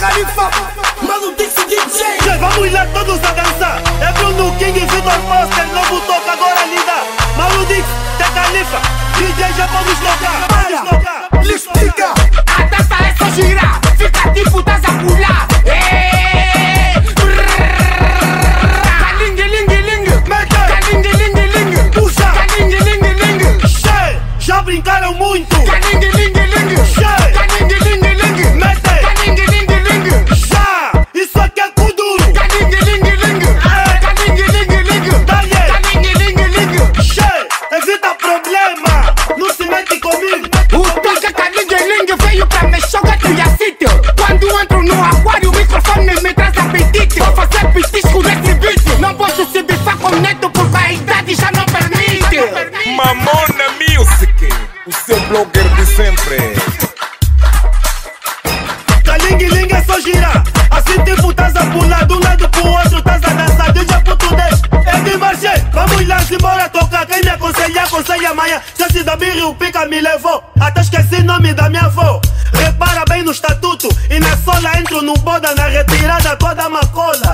Magarifa, Mano Dixie DJ. Vamos lá todos a dançar. É Bruno King e Vitor Foster, novo toca agora linda. Mano Dix, Te Califa, DJ já vamos tocar. Vamos tocar. Lhe blogger de sempre. Caling ling é só girar. Assim tipo tás a pular de um lado pro outro, tás a dançar. DJ puto 10, é de marché. Vamos lá, se bora tocar. Quem me aconselha, aconselha amanhã. Se esse da o pica me levou. Até esqueci o nome da minha avó. Repara bem no estatuto. E na sola entro no boda, na retirada toda macola.